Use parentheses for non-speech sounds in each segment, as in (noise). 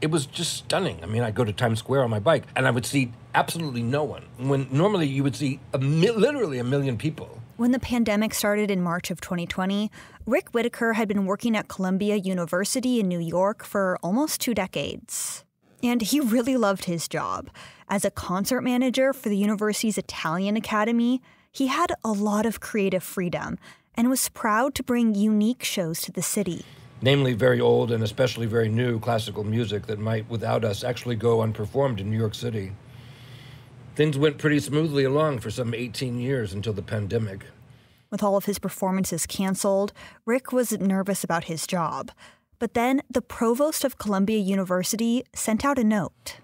it was just stunning. I mean, I go to Times Square on my bike and I would see absolutely no one. When normally you would see a mi- literally a million people. When the pandemic started in March of 2020, Rick Whitaker had been working at Columbia University in New York for almost two decades. And he really loved his job. As a concert manager for the university's Italian Academy, he had a lot of creative freedom and was proud to bring unique shows to the city namely very old and especially very new classical music that might, without us, actually go unperformed in New York City. Things went pretty smoothly along for some 18 years until the pandemic. With all of his performances canceled, Rick was nervous about his job. But then the provost of Columbia University sent out a note.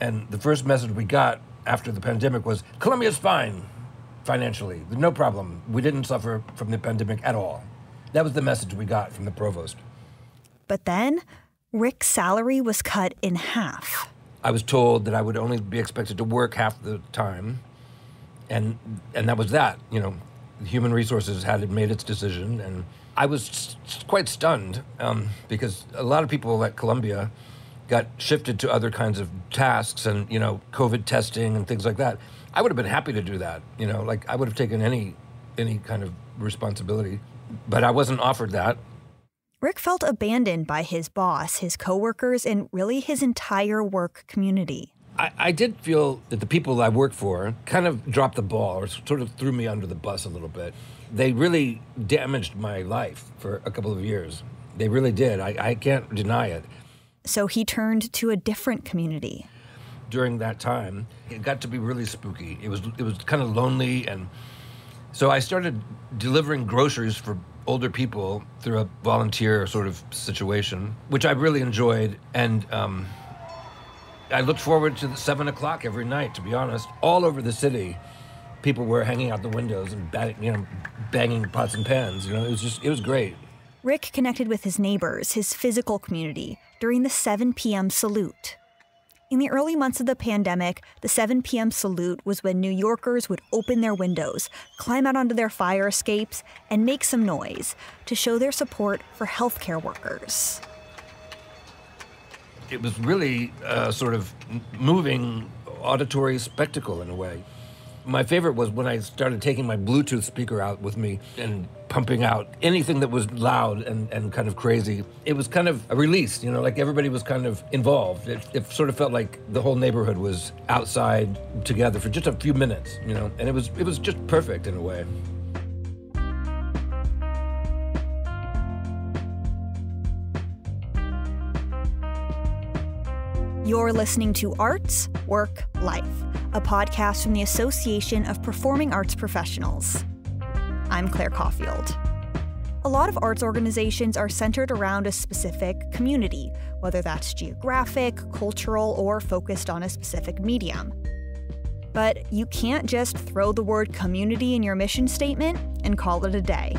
And the first message we got after the pandemic was Columbia's fine financially, no problem. We didn't suffer from the pandemic at all. That was the message we got from the provost. But then, Rick's salary was cut in half. I was told that I would only be expected to work half the time, and and that was that. You know, human resources had made its decision, and I was quite stunned um, because a lot of people at Columbia got shifted to other kinds of tasks and you know COVID testing and things like that. I would have been happy to do that. You know, like I would have taken any any kind of responsibility, but I wasn't offered that. Rick felt abandoned by his boss, his coworkers, and really his entire work community. I, I, did feel that the people I worked for kind of dropped the ball or sort of threw me under the bus a little bit. They really damaged my life for a couple of years. They really did. I, I can't deny it. So he turned to a different community. During that time, it got to be really spooky. It was it was kind of lonely and so I started delivering groceries for older people through a volunteer sort of situation, which I really enjoyed. And um, I looked forward to the seven o'clock every night, to be honest. All over the city, people were hanging out the windows and you know, banging pots and pans. You know, it was just, it was great. Rick connected with his neighbors, his physical community, during the 7 p.m. salute. In the early months of the pandemic, the 7 p.m. salute was when New Yorkers would open their windows, climb out onto their fire escapes, and make some noise to show their support for healthcare workers. It was really a sort of moving auditory spectacle in a way. My favorite was when I started taking my Bluetooth speaker out with me and pumping out anything that was loud and, and kind of crazy. It was kind of a release, you know, like everybody was kind of involved. It, it sort of felt like the whole neighborhood was outside together for just a few minutes, you know, and it was it was just perfect in a way. You're listening to Arts, Work, Life, a podcast from the Association of Performing Arts Professionals. I'm Claire Caulfield. A lot of arts organizations are centered around a specific community, whether that's geographic, cultural, or focused on a specific medium. But you can't just throw the word community in your mission statement and call it a day.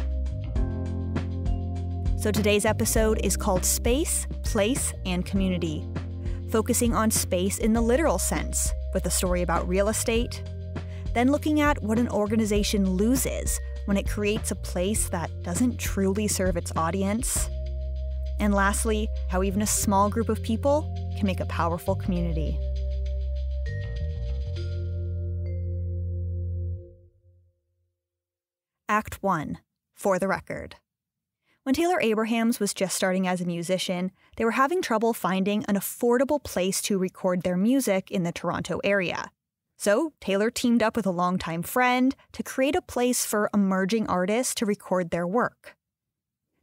So today's episode is called Space, Place, and Community focusing on space in the literal sense, with a story about real estate, then looking at what an organization loses when it creates a place that doesn't truly serve its audience. And lastly, how even a small group of people can make a powerful community. Act 1 For the Record when Taylor Abrahamse was just starting as a musician, they were having trouble finding an affordable place to record their music in the Toronto area. So, Taylor teamed up with a longtime friend to create a place for emerging artists to record their work.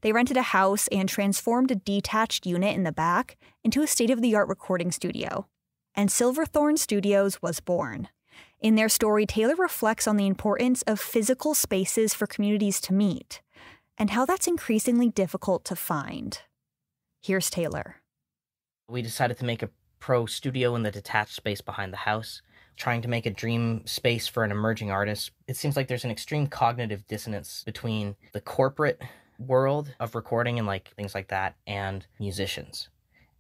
They rented a house and transformed a detached unit in the back into a state of the art recording studio. And Silverthorne Studios was born. In their story, Taylor reflects on the importance of physical spaces for communities to meet and how that's increasingly difficult to find. Here's Taylor. We decided to make a pro studio in the detached space behind the house, trying to make a dream space for an emerging artist. It seems like there's an extreme cognitive dissonance between the corporate world of recording and like things like that and musicians.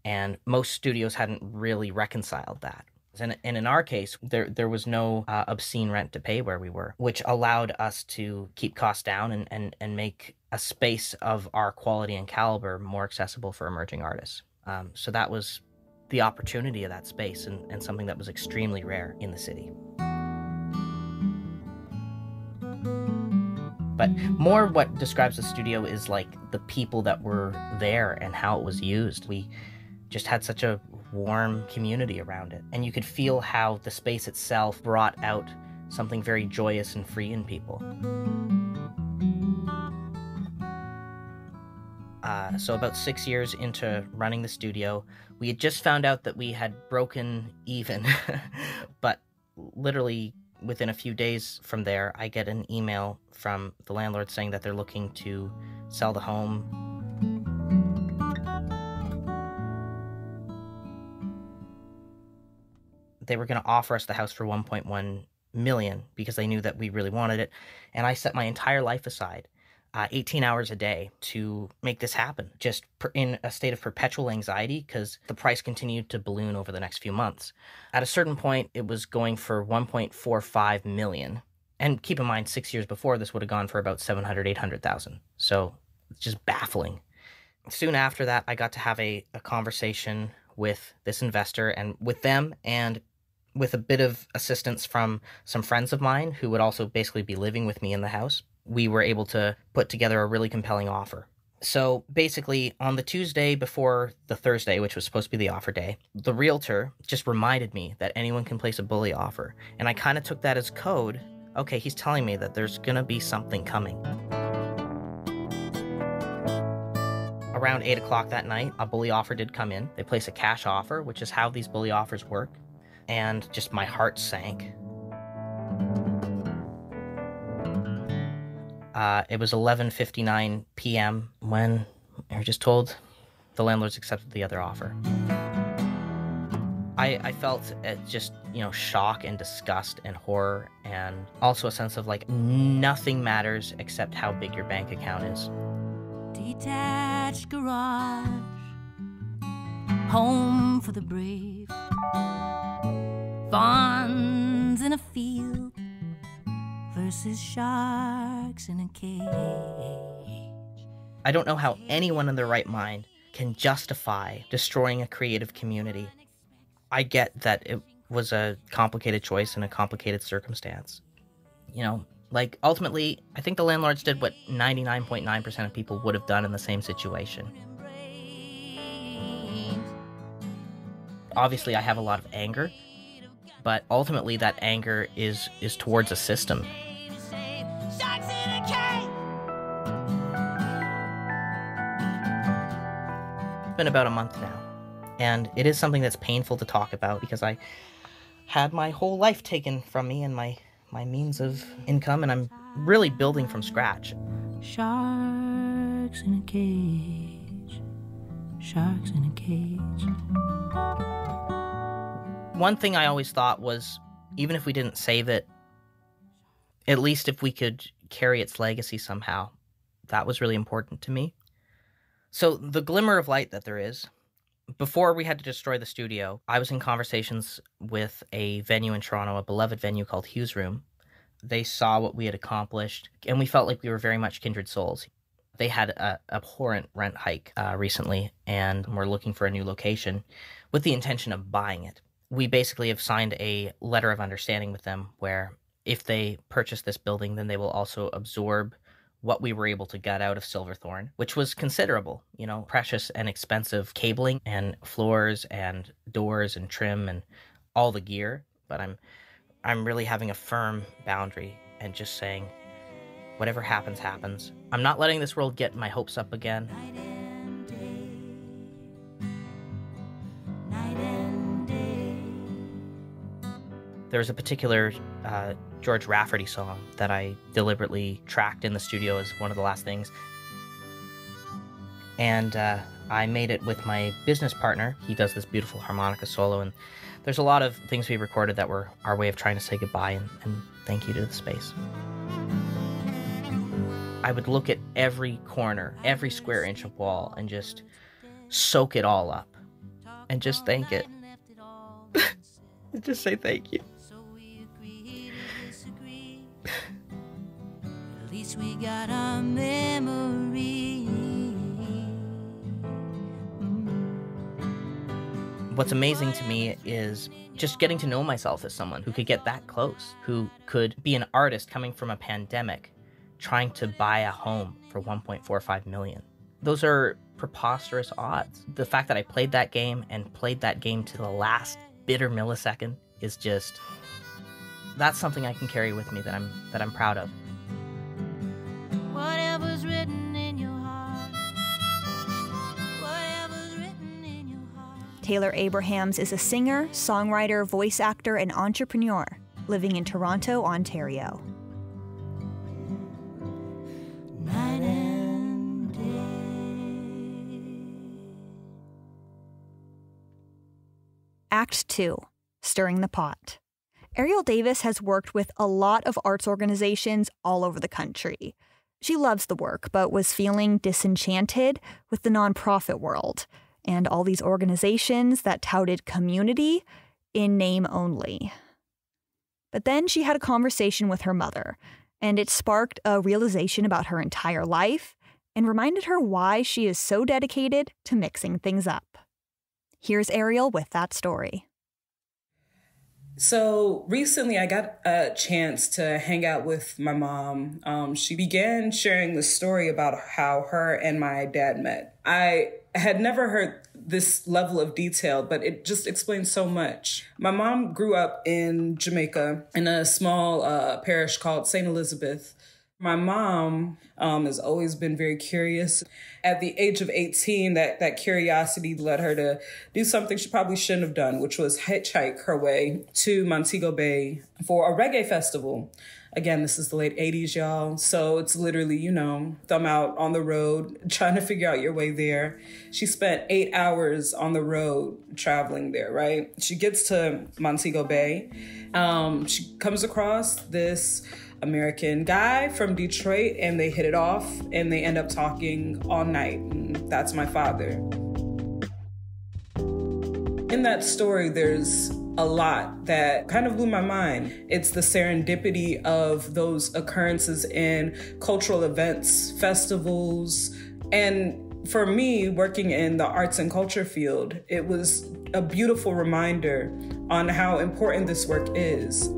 And most studios hadn't really reconciled that. And, and in our case, there there was no uh, obscene rent to pay where we were, which allowed us to keep costs down and, and, and make a space of our quality and caliber more accessible for emerging artists. Um, so that was the opportunity of that space and, and something that was extremely rare in the city. But more what describes the studio is like the people that were there and how it was used. We just had such a warm community around it. And you could feel how the space itself brought out something very joyous and free in people. Uh, so, about six years into running the studio, we had just found out that we had broken even. (laughs) but literally within a few days from there, I get an email from the landlord saying that they're looking to sell the home. They were going to offer us the house for 1.1 million because they knew that we really wanted it. And I set my entire life aside uh, 18 hours a day to make this happen, just per, in a state of perpetual anxiety because the price continued to balloon over the next few months. At a certain point, it was going for 1.45 million. And keep in mind, six years before, this would have gone for about 700, 800,000. So it's just baffling. Soon after that, I got to have a, a conversation with this investor and with them and with a bit of assistance from some friends of mine who would also basically be living with me in the house we were able to put together a really compelling offer. So basically, on the Tuesday before the Thursday, which was supposed to be the offer day, the realtor just reminded me that anyone can place a bully offer. And I kind of took that as code. Okay, he's telling me that there's going to be something coming. Around 8 o'clock that night, a bully offer did come in. They place a cash offer, which is how these bully offers work. And just my heart sank Uh, it was 11:59 p.m. when we were just told the landlords accepted the other offer. I, I felt uh, just you know shock and disgust and horror and also a sense of like nothing matters except how big your bank account is. Detached garage, home for the brave, funds in a field versus sharks in a cage. I don't know how anyone in their right mind can justify destroying a creative community. I get that it was a complicated choice in a complicated circumstance. You know, like ultimately, I think the landlords did what 99.9% of people would have done in the same situation. Obviously, I have a lot of anger, but ultimately that anger is is towards a system It's been about a month now, and it is something that's painful to talk about because I had my whole life taken from me and my my means of income, and I'm really building from scratch. Sharks in a cage. Sharks in a cage. One thing I always thought was even if we didn't save it, at least if we could carry its legacy somehow, that was really important to me. So, the glimmer of light that there is, before we had to destroy the studio, I was in conversations with a venue in Toronto, a beloved venue called Hugh's Room. They saw what we had accomplished, and we felt like we were very much kindred souls. They had a abhorrent rent hike uh, recently, and we're looking for a new location with the intention of buying it. We basically have signed a letter of understanding with them where if they purchase this building, then they will also absorb what we were able to get out of Silverthorne, which was considerable, you know, precious and expensive cabling and floors and doors and trim and all the gear. But I'm I'm really having a firm boundary and just saying whatever happens happens. I'm not letting this world get my hopes up again. There's a particular uh, George Rafferty song that I deliberately tracked in the studio as one of the last things. And uh, I made it with my business partner. He does this beautiful harmonica solo, and there's a lot of things we recorded that were our way of trying to say goodbye and, and thank you to the space. I would look at every corner, every square inch of wall, and just soak it all up and just thank it. (laughs) just say thank you. Least we got our memory. Mm-hmm. What's amazing to me is just getting to know myself as someone who could get that close, who could be an artist coming from a pandemic, trying to buy a home for 1.45 million. Those are preposterous odds. The fact that I played that game and played that game to the last bitter millisecond is just that's something I can carry with me that I'm that I'm proud of. Taylor Abrahamse is a singer, songwriter, voice actor, and entrepreneur living in Toronto, Ontario. Act 2 Stirring the Pot. Ariel Davis has worked with a lot of arts organizations all over the country. She loves the work, but was feeling disenchanted with the nonprofit world and all these organizations that touted community in name only. But then she had a conversation with her mother, and it sparked a realization about her entire life and reminded her why she is so dedicated to mixing things up. Here's Ariel with that story. So recently, I got a chance to hang out with my mom. Um, she began sharing the story about how her and my dad met. I had never heard this level of detail, but it just explains so much. My mom grew up in Jamaica in a small uh, parish called St. Elizabeth. My mom um, has always been very curious. At the age of 18, that, that curiosity led her to do something she probably shouldn't have done, which was hitchhike her way to Montego Bay for a reggae festival. Again, this is the late 80s, y'all. So it's literally, you know, thumb out on the road, trying to figure out your way there. She spent eight hours on the road traveling there, right? She gets to Montego Bay. Um, she comes across this American guy from Detroit and they hit it off and they end up talking all night. And that's my father. In that story, there's a lot that kind of blew my mind. It's the serendipity of those occurrences in cultural events, festivals, and for me, working in the arts and culture field, it was a beautiful reminder on how important this work is.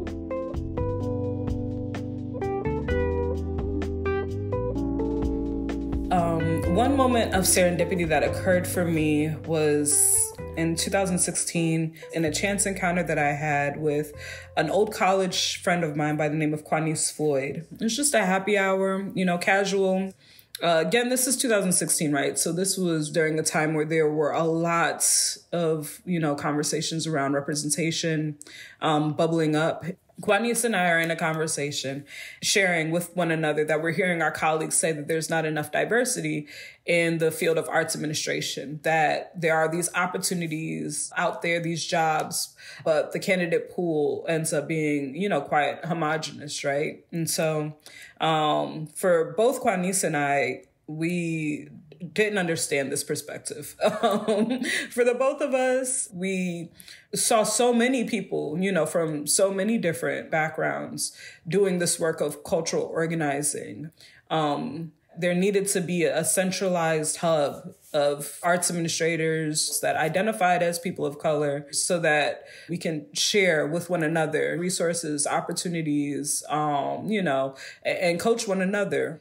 One moment of serendipity that occurred for me was in 2016 in a chance encounter that I had with an old college friend of mine by the name of Quanice Floyd. It was just a happy hour, you know, casual. Uh, again, this is 2016, right? So this was during a time where there were a lot of, you know, conversations around representation um, bubbling up Quanice and I are in a conversation, sharing with one another that we're hearing our colleagues say that there's not enough diversity in the field of arts administration, that there are these opportunities out there, these jobs, but the candidate pool ends up being, you know, quite homogenous, right? And so um, for both Quanice and I, we didn't understand this perspective. (laughs) Um, for the both of us, we saw so many people, you know, from so many different backgrounds doing this work of cultural organizing. Um, there needed to be a centralized hub of arts administrators that identified as people of color so that we can share with one another resources, opportunities, um, you know, and, and coach one another.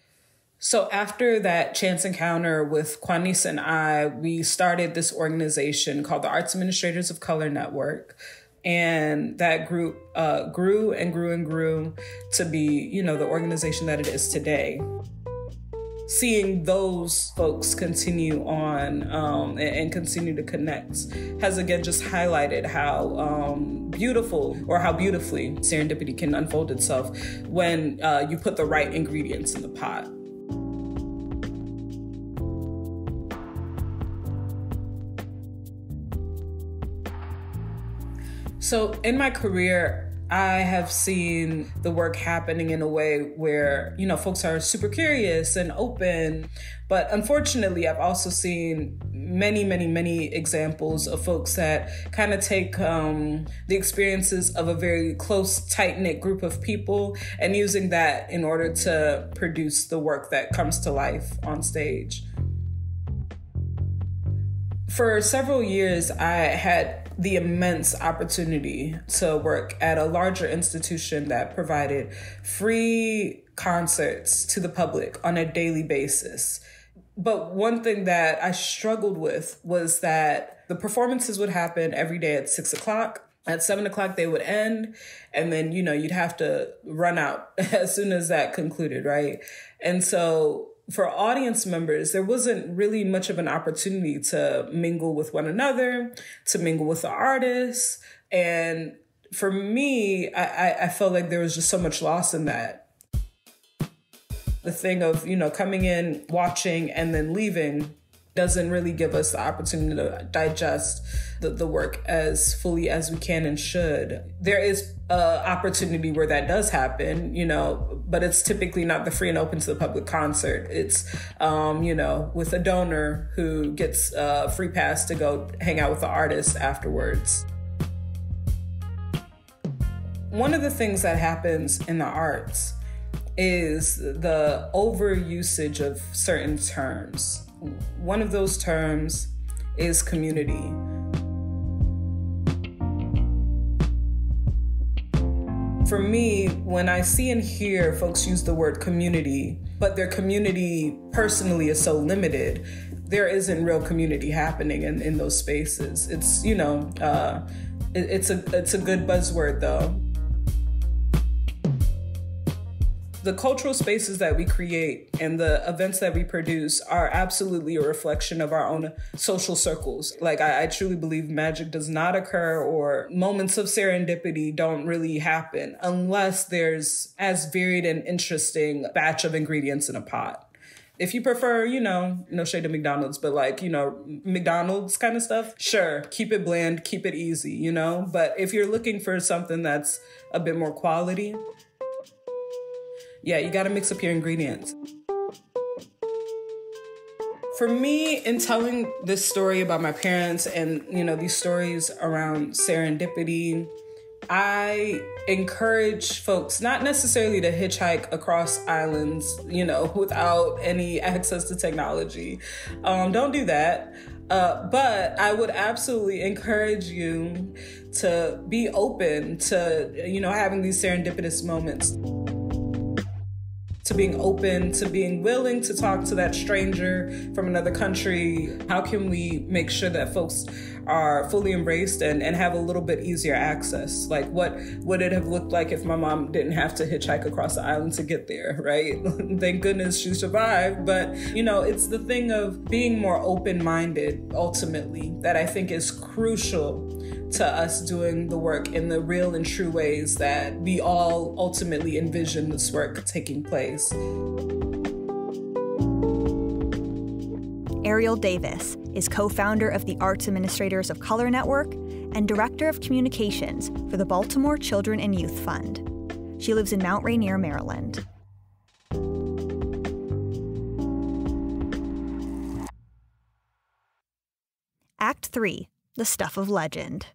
So after that chance encounter with Quanice and I, we started this organization called the Arts Administrators of Color Network. And that group uh, grew and grew and grew to be, you know, the organization that it is today. Seeing those folks continue on um, and, and, continue to connect has again just highlighted how um, beautiful or how beautifully serendipity can unfold itself when uh, you put the right ingredients in the pot. So in my career, I have seen the work happening in a way where, you know, folks are super curious and open. But unfortunately, I've also seen many, many, many examples of folks that kind of take um, the experiences of a very close, tight knit group of people and using that in order to produce the work that comes to life on stage. For several years, I had the immense opportunity to work at a larger institution that provided free concerts to the public on a daily basis. But one thing that I struggled with was that the performances would happen every day at six o'clock. At seven o'clock, they would end. And then, you know, you'd have to run out (laughs) as soon as that concluded, right? And so for audience members, there wasn't really much of an opportunity to mingle with one another, to mingle with the artists. And for me, I, I felt like there was just so much loss in that. The thing of, you know, coming in, watching, and then leaving doesn't really give us the opportunity to digest the, the work as fully as we can and should. There is a opportunity where that does happen, you know, but it's typically not the free and open to the public concert. It's, um, you know, with a donor who gets a free pass to go hang out with the artist afterwards. One of the things that happens in the arts is the overusage of certain terms one of those terms is community. For me, when I see and hear folks use the word community, but their community personally is so limited, there isn't real community happening in, in those spaces. It's, you know, uh, it, it's a it's a good buzzword though. The cultural spaces that we create and the events that we produce are absolutely a reflection of our own social circles. Like, I, I, truly believe magic does not occur or moments of serendipity don't really happen unless there's as varied and interesting batch of ingredients in a pot. If you prefer, you know, no shade to McDonald's, but like, you know, McDonald's kind of stuff, sure, keep it bland, keep it easy, you know? But if you're looking for something that's a bit more quality, yeah, you got to mix up your ingredients. For me, in telling this story about my parents and, you know, these stories around serendipity, I encourage folks not necessarily to hitchhike across islands, you know, (laughs) without any access to technology. Um, don't do that. Uh, but I would absolutely encourage you to be open to, you know, having these serendipitous moments to being open, to being willing to talk to that stranger from another country? How can we make sure that folks are fully embraced and, and have a little bit easier access? Like, what would it have looked like if my mom didn't have to hitchhike across the island to get there, right? (laughs) Thank goodness she survived. But, you know, it's the thing of being more open minded ultimately that I think is crucial to us doing the work in the real and true ways that we all ultimately envision this work taking place. Ariel Davis is co founder of the Arts Administrators of Color Network and Director of Communications for the Baltimore Children and Youth Fund. She lives in Mount Rainier, Maryland. Act 3 The Stuff of Legend.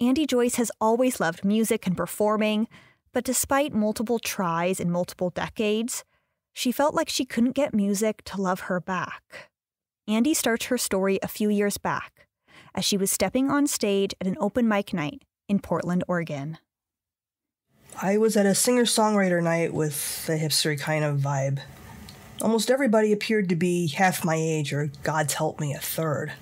Andee Joyce has always loved music and performing, but despite multiple tries in multiple decades, she felt like she couldn't get music to love her back. Andee starts her story a few years back as she was stepping on stage at an open mic night in Portland, Oregon. I was at a singer songwriter night with the hipstery kind of vibe. Almost everybody appeared to be half my age, or God's help me, a third.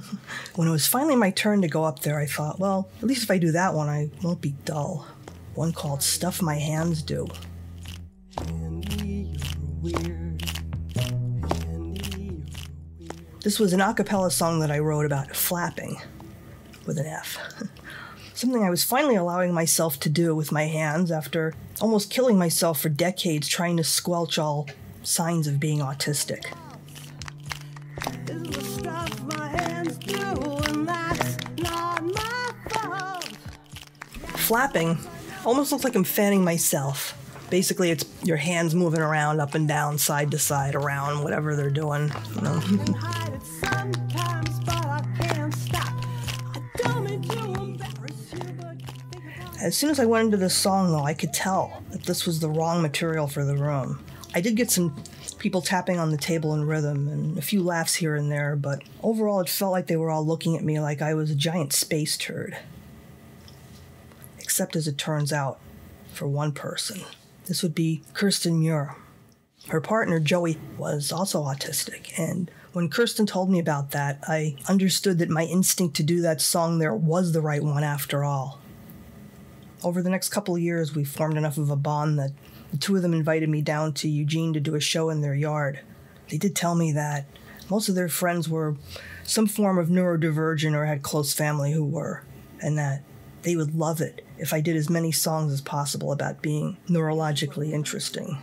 (laughs) when it was finally my turn to go up there, I thought, well, at least if I do that one, I won't be dull. One called Stuff My Hands Do. This was an a cappella song that I wrote about flapping with an F. (laughs) Something I was finally allowing myself to do with my hands after almost killing myself for decades trying to squelch all signs of being autistic. Flapping almost looks like I'm fanning myself. Basically, it's your hands moving around, up and down, side to side, around, whatever they're doing. As soon as I went into this song, though, I could tell that this was the wrong material for the room. I did get some people tapping on the table in rhythm, and a few laughs here and there, but overall it felt like they were all looking at me like I was a giant space turd. Except as it turns out, for one person. This would be Kirsten Muir. Her partner, Joey, was also autistic, and when Kirsten told me about that, I understood that my instinct to do that song there was the right one after all. Over the next couple of years, we formed enough of a bond that the two of them invited me down to Eugene to do a show in their yard. They did tell me that most of their friends were some form of neurodivergent or had close family who were, and that they would love it if I did as many songs as possible about being neurologically interesting.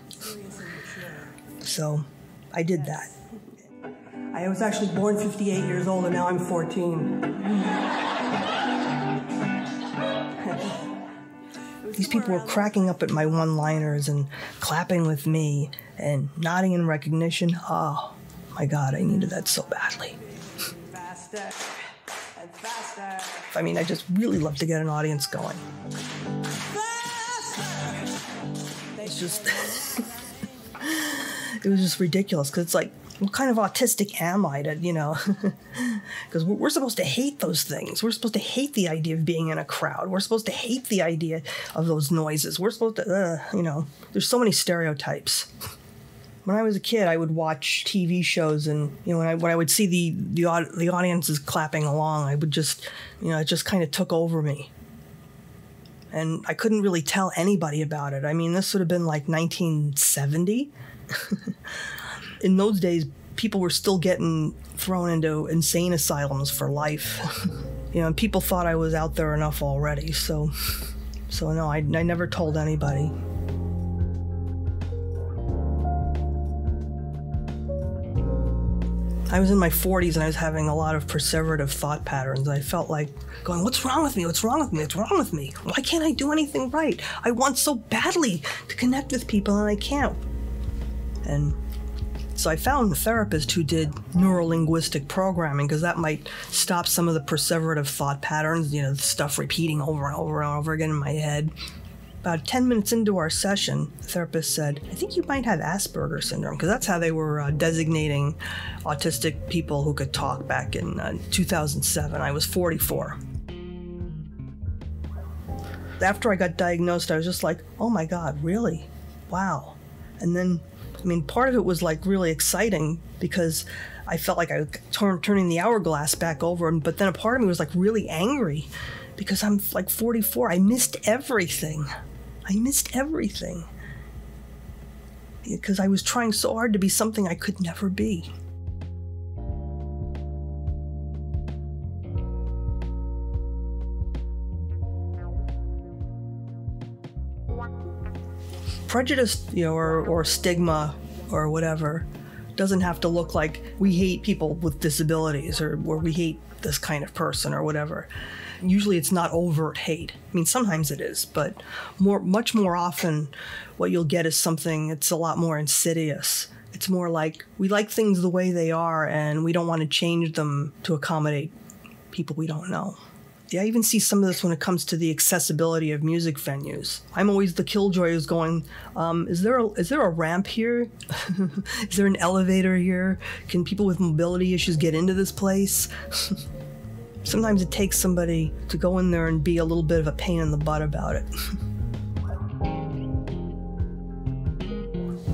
So I did that. I was actually born 58 years old and now I'm 14. (laughs) These people were cracking up at my one liners and clapping with me and nodding in recognition. Oh my God, I needed that so badly. I mean, I just really love to get an audience going. It's just, (laughs) it was just ridiculous because it's like, what kind of autistic am I to, you know? (laughs) Because we're supposed to hate those things. We're supposed to hate the idea of being in a crowd. We're supposed to hate the idea of those noises. We're supposed to, uh, you know, there's so many stereotypes. When I was a kid, I would watch TV shows, and you know, when I when I would see the the the audiences clapping along, I would just, you know, it just kind of took over me. And I couldn't really tell anybody about it. I mean, this would have been like 1970. (laughs) in those days, people were still getting thrown into insane asylums for life. you know, people thought I was out there enough already. So, so no, I, I never told anybody. I was in my 40s and I was having a lot of perseverative thought patterns. I felt like going, What's wrong with me? What's wrong with me? What's wrong with me? Why can't I do anything right? I want so badly to connect with people and I can't. And so I found a therapist who did neurolinguistic programming because that might stop some of the perseverative thought patterns, you know, stuff repeating over and over and over again in my head. About 10 minutes into our session, the therapist said, I think you might have Asperger's syndrome, because that's how they were uh, designating autistic people who could talk back in uh, 2007. I was 44. After I got diagnosed, I was just like, oh my God, really? Wow. And then, I mean, part of it was like really exciting because I felt like I was turn, turning the hourglass back over, but then a part of me was like really angry because I'm like 44. I missed everything. I missed everything. Because I was trying so hard to be something I could never be. Prejudice, you know, or, or stigma or whatever doesn't have to look like we hate people with disabilities or, or we hate this kind of person or whatever usually it's not overt hate. I mean, sometimes it is, but more, much more often, what you'll get is something it's a lot more insidious. It's more like we like things the way they are, and we don't want to change them to accommodate people we don't know. I even see some of this when it comes to the accessibility of music venues. I'm always the killjoy who's going, um, is there a, is there a ramp here? (laughs) is there an elevator here? Can people with mobility issues get into this place? (laughs) Sometimes it takes somebody to go in there and be a little bit of a pain in the butt about it. (laughs)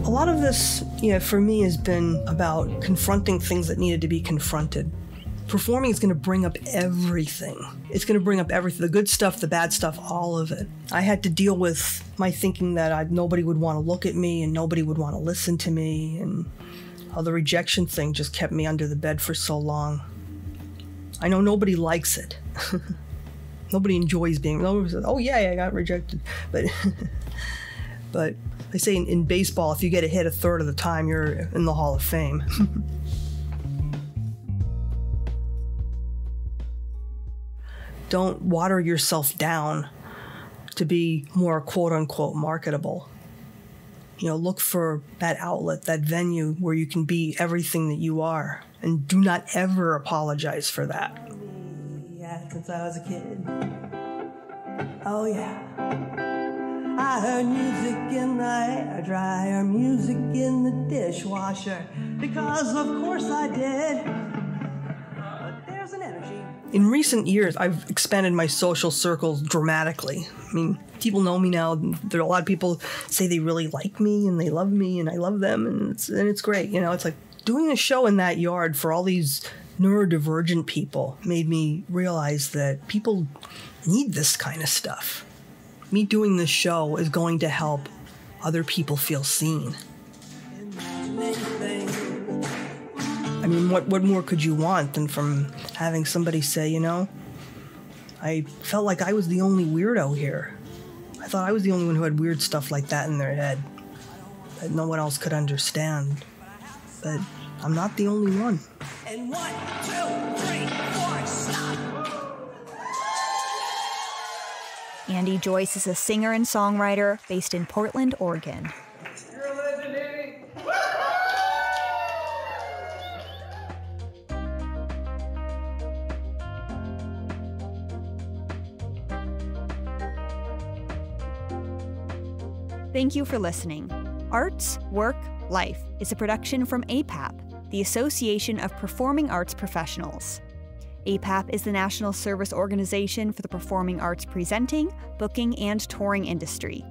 a lot of this, you know, for me has been about confronting things that needed to be confronted. Performing is going to bring up everything. It's going to bring up everything the good stuff, the bad stuff, all of it. I had to deal with my thinking that I, nobody would want to look at me and nobody would want to listen to me. And oh, the rejection thing just kept me under the bed for so long. I know nobody likes it. (laughs) nobody enjoys being. Nobody says, "Oh yeah, I got rejected," but (laughs) but they say in, in baseball, if you get a hit a third of the time, you're in the Hall of Fame. (laughs) Don't water yourself down to be more quote unquote marketable. You know, look for that outlet, that venue where you can be everything that you are. And do not ever apologize for that. Yeah, since I was a kid. Oh, yeah. I heard music in the dryer, music in the dishwasher, because of course I did. In recent years, I've expanded my social circles dramatically. I mean, people know me now. There are a lot of people say they really like me and they love me and I love them, and it's, and it's great. You know, it's like doing a show in that yard for all these neurodivergent people made me realize that people need this kind of stuff. Me doing this show is going to help other people feel seen. I mean, what, what more could you want than from having somebody say, you know, I felt like I was the only weirdo here. I thought I was the only one who had weird stuff like that in their head that no one else could understand. But I'm not the only one. And one, two, three, four, stop! Andee Joyce is a singer and songwriter based in Portland, Oregon. Thank you for listening. Arts, Work, Life is a production from APAP, the Association of Performing Arts Professionals. APAP is the national service organization for the performing arts presenting, booking, and touring industry.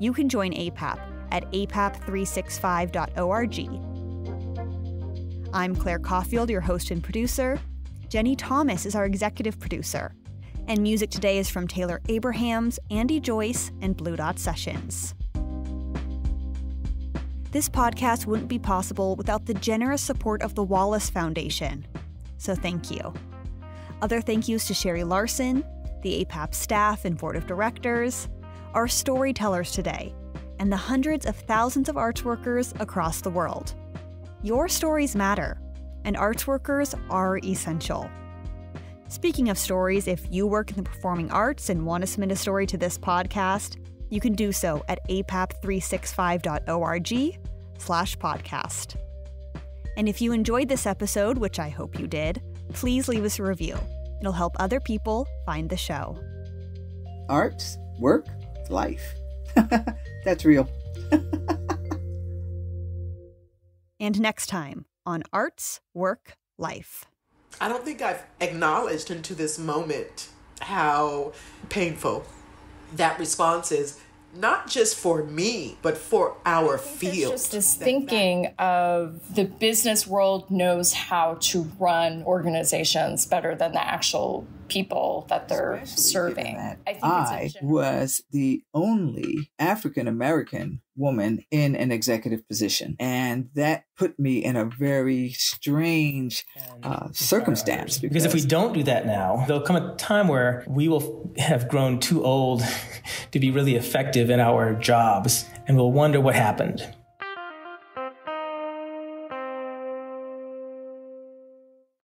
You can join APAP at apap365.org. I'm Claire Caulfield, your host and producer. Jenny Thomas is our executive producer. And music today is from Taylor Abrahamse, Andee Joyce, and Blue Dot Sessions. This podcast wouldn't be possible without the generous support of the Wallace Foundation. So thank you. Other thank yous to Sherry Larson, the APAP staff and board of directors, our storytellers today, and the hundreds of thousands of arts workers across the world. Your stories matter, and arts workers are essential. Speaking of stories, if you work in the performing arts and want to submit a story to this podcast, you can do so at apap365.org slash podcast. And if you enjoyed this episode, which I hope you did, please leave us a review. It'll help other people find the show. Arts, work, life. (laughs) That's real. (laughs) And next time on Arts, Work, Life. I don't think I've acknowledged into this moment how painful that response is, not just for me, but for our field. Just this thinking of the business world knows how to run organizations better than the actual people that they're Especially serving. that I think I it's a was the only African American woman in an executive position. And that put me in a very strange uh, circumstance. Because if we don't do that now, there'll come a time where we will have grown too old (laughs) to be really effective in our jobs, and we'll wonder what happened.